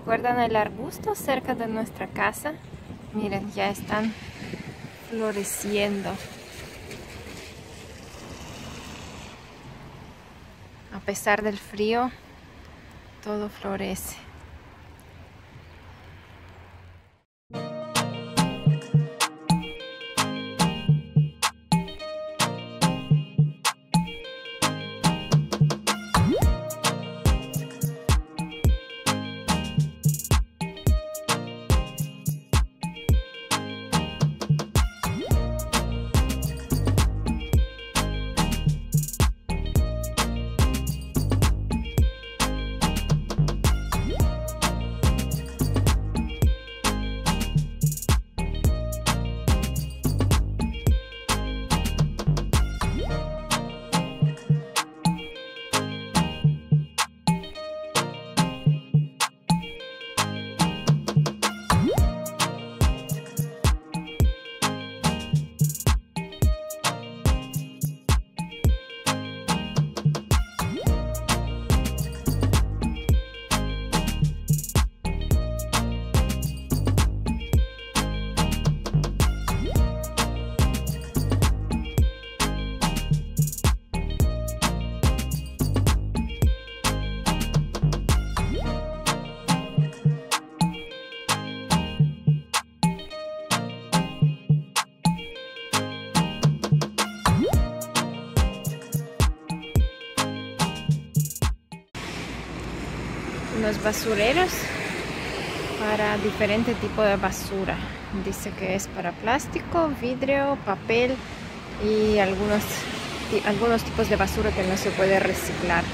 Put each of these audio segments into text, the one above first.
¿Recuerdan el arbusto cerca de nuestra casa? Miren, ya están floreciendo. A pesar del frío, todo florece. Los basureros para diferente tipo de basura. Dice que es para plástico, vidrio, papel y algunos, algunos tipos de basura que no se puede reciclar.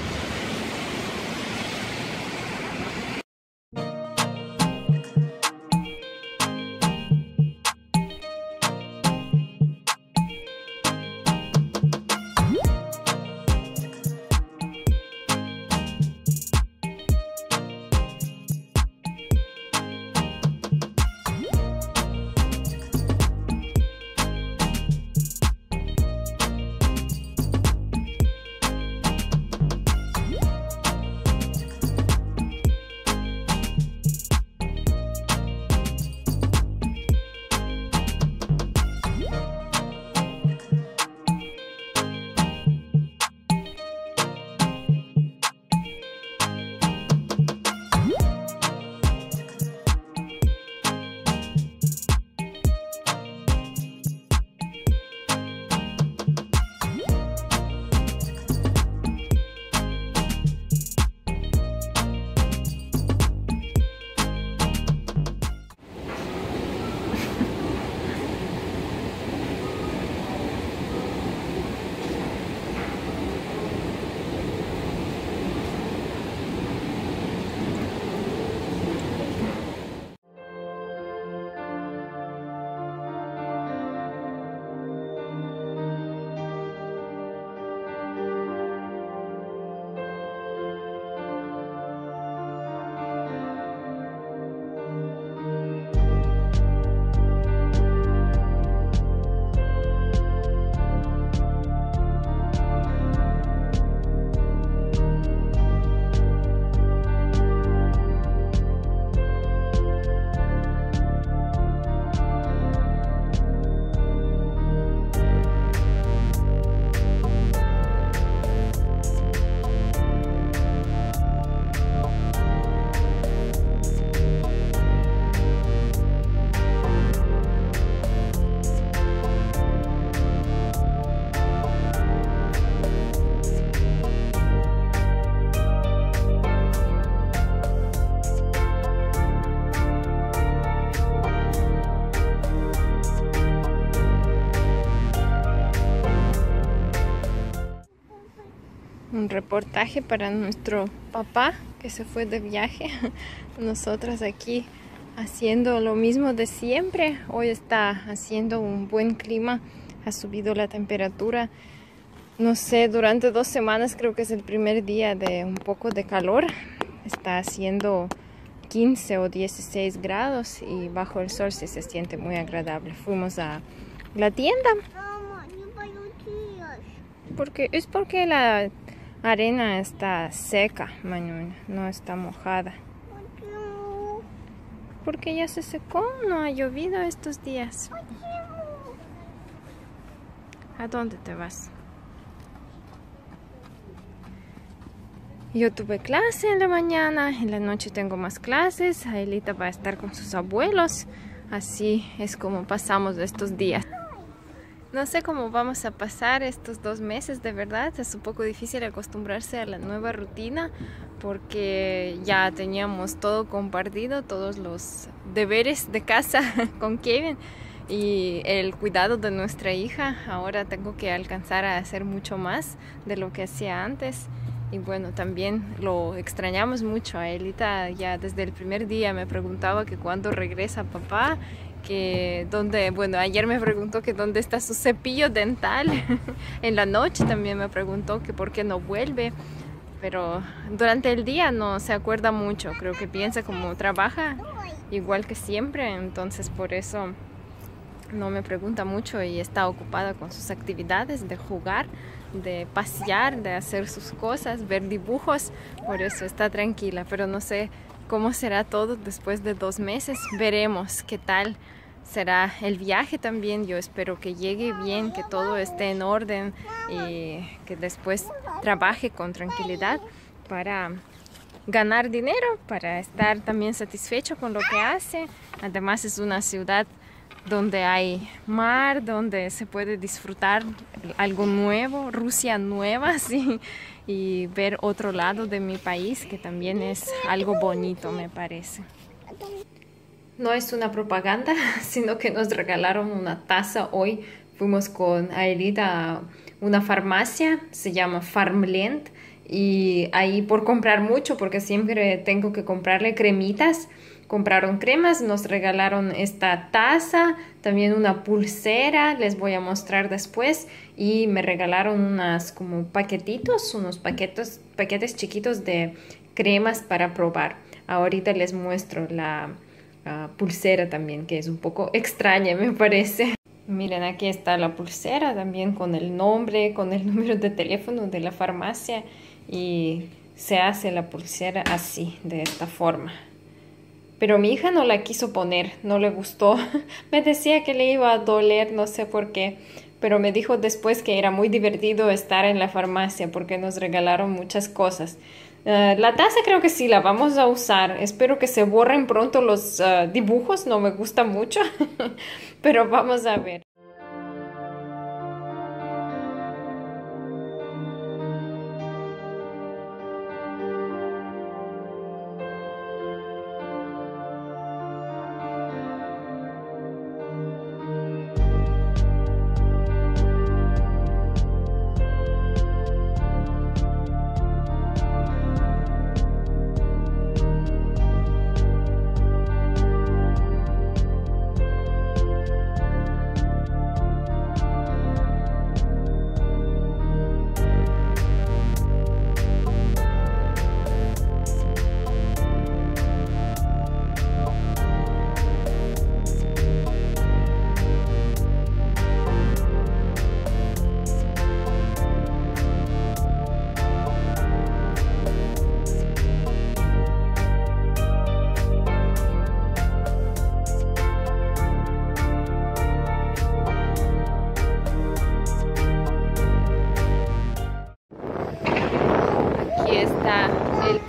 Reportaje para nuestro papá que se fue de viaje. Nosotras aquí haciendo lo mismo de siempre. Hoy está haciendo un buen clima, ha subido la temperatura. No sé, durante dos semanas creo que es el primer día de un poco de calor. Está haciendo 15 o 16 grados y bajo el sol se, se siente muy agradable. Fuimos a la tienda. Porque es porque la arena está seca, mañana, no está mojada. porque ya se secó, no ha llovido estos días. ¿A dónde te vas? Yo tuve clase en la mañana, en la noche tengo más clases. Aelita va a estar con sus abuelos. Así es como pasamos estos días. No sé cómo vamos a pasar estos dos meses, de verdad. Es un poco difícil acostumbrarse a la nueva rutina porque ya teníamos todo compartido, todos los deberes de casa con Kevin y el cuidado de nuestra hija. Ahora tengo que alcanzar a hacer mucho más de lo que hacía antes. Y bueno, también lo extrañamos mucho. A Elita ya desde el primer día me preguntaba que cuándo regresa papá que donde, bueno, ayer me preguntó que dónde está su cepillo dental. en la noche también me preguntó que por qué no vuelve. Pero durante el día no se acuerda mucho. Creo que piensa como trabaja igual que siempre. Entonces por eso no me pregunta mucho y está ocupada con sus actividades de jugar, de pasear, de hacer sus cosas, ver dibujos. Por eso está tranquila. Pero no sé cómo será todo después de dos meses. Veremos qué tal será el viaje también. Yo espero que llegue bien, que todo esté en orden y que después trabaje con tranquilidad para ganar dinero, para estar también satisfecho con lo que hace. Además es una ciudad donde hay mar, donde se puede disfrutar algo nuevo, Rusia nueva, sí, y ver otro lado de mi país, que también es algo bonito, me parece. No es una propaganda, sino que nos regalaron una taza hoy. Fuimos con Aelita a una farmacia, se llama Farmland, y ahí por comprar mucho, porque siempre tengo que comprarle cremitas, compraron cremas, nos regalaron esta taza, también una pulsera, les voy a mostrar después, y me regalaron unas como paquetitos, unos paquetes, paquetes chiquitos de cremas para probar. Ahorita les muestro la pulsera también, que es un poco extraña me parece. Miren, aquí está la pulsera también con el nombre, con el número de teléfono de la farmacia y se hace la pulsera así, de esta forma. Pero mi hija no la quiso poner, no le gustó. me decía que le iba a doler, no sé por qué. Pero me dijo después que era muy divertido estar en la farmacia porque nos regalaron muchas cosas. Eh, la taza creo que sí la vamos a usar. Espero que se borren pronto los eh, dibujos, no me gusta mucho, pero vamos a ver.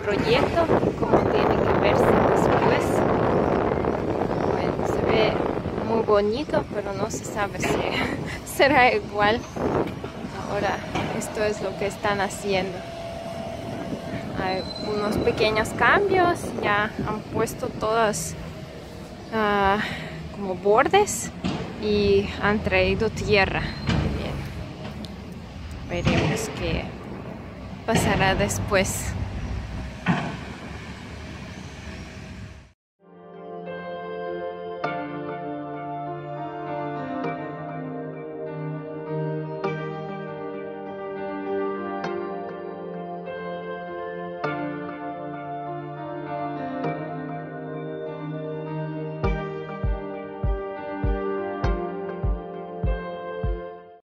Proyecto, como tiene que verse después. Bueno, se ve muy bonito, pero no se sabe si será igual. Ahora, esto es lo que están haciendo. Hay unos pequeños cambios, ya han puesto todas uh, como bordes y han traído tierra. Bien. Veremos qué pasará después.